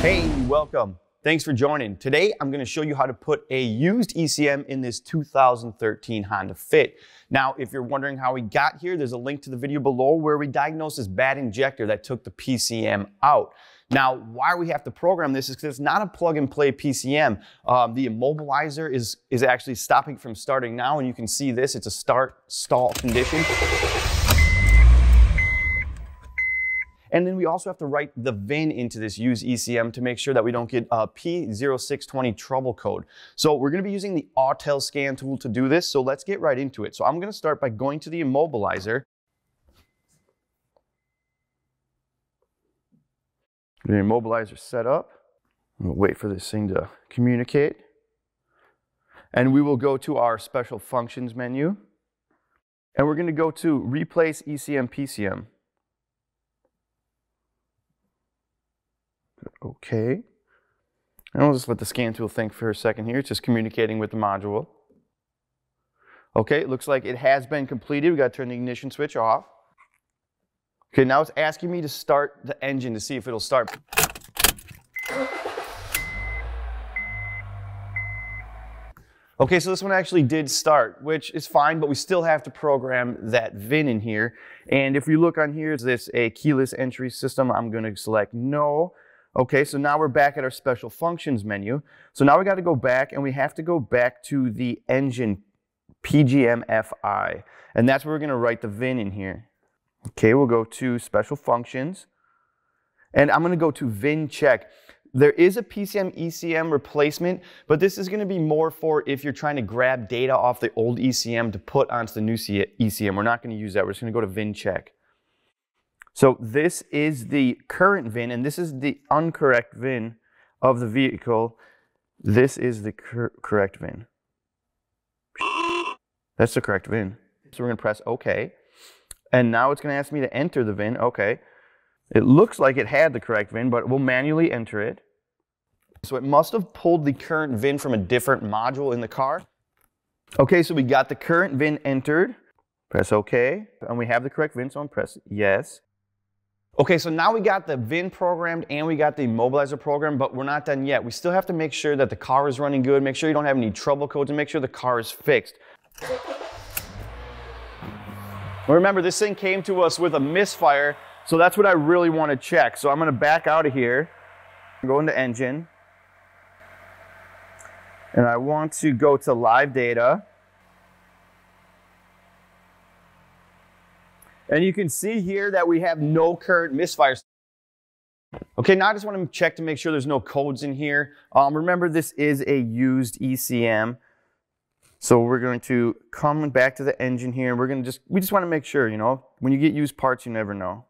Hey, welcome. Thanks for joining. Today, I'm gonna show you how to put a used ECM in this 2013 Honda Fit. Now, if you're wondering how we got here, there's a link to the video below where we diagnosed this bad injector that took the PCM out. Now, why we have to program this is because it's not a plug and play PCM. Um, the immobilizer is, is actually stopping from starting now, and you can see this, it's a start stall condition. And then we also have to write the VIN into this use ECM to make sure that we don't get a P0620 trouble code. So we're gonna be using the Autel scan tool to do this. So let's get right into it. So I'm gonna start by going to the immobilizer. The immobilizer set up. We'll wait for this thing to communicate. And we will go to our special functions menu. And we're gonna go to replace ECM PCM. Okay. And we'll just let the scan tool think for a second here. It's just communicating with the module. Okay, it looks like it has been completed. We got to turn the ignition switch off. Okay, now it's asking me to start the engine to see if it'll start. Okay, so this one actually did start, which is fine, but we still have to program that VIN in here. And if we look on here, is this a keyless entry system? I'm gonna select no. Okay, so now we're back at our special functions menu. So now we got to go back and we have to go back to the engine PGMFI. And that's where we're going to write the VIN in here. Okay, we'll go to special functions. And I'm going to go to VIN check. There is a PCM ECM replacement, but this is going to be more for if you're trying to grab data off the old ECM to put onto the new ECM. We're not going to use that. We're just going to go to VIN check. So this is the current VIN, and this is the uncorrect VIN of the vehicle. This is the cor correct VIN. That's the correct VIN. So we're to press OK. And now it's going to ask me to enter the VIN. OK. It looks like it had the correct VIN, but we'll manually enter it. So it must have pulled the current VIN from a different module in the car. Okay, so we got the current VIN entered. Press OK. And we have the correct VIN, so I'm press yes. Okay, so now we got the VIN programmed and we got the immobilizer program, but we're not done yet. We still have to make sure that the car is running good, make sure you don't have any trouble codes, and make sure the car is fixed. Remember, this thing came to us with a misfire, so that's what I really want to check. So I'm going to back out of here, go into engine, and I want to go to live data. And you can see here that we have no current misfires. Okay, now I just want to check to make sure there's no codes in here. Um, remember, this is a used ECM. So we're going to come back to the engine here. And we're going to just, we just want to make sure, you know, when you get used parts, you never know.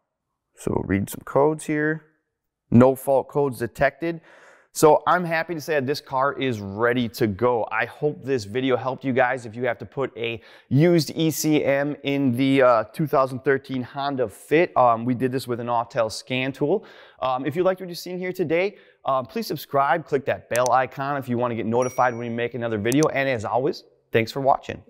So read some codes here. No fault codes detected. So I'm happy to say that this car is ready to go. I hope this video helped you guys if you have to put a used ECM in the uh, 2013 Honda Fit. Um, we did this with an Autel scan tool. Um, if you liked what you've seen here today, uh, please subscribe, click that bell icon if you want to get notified when we make another video. And as always, thanks for watching.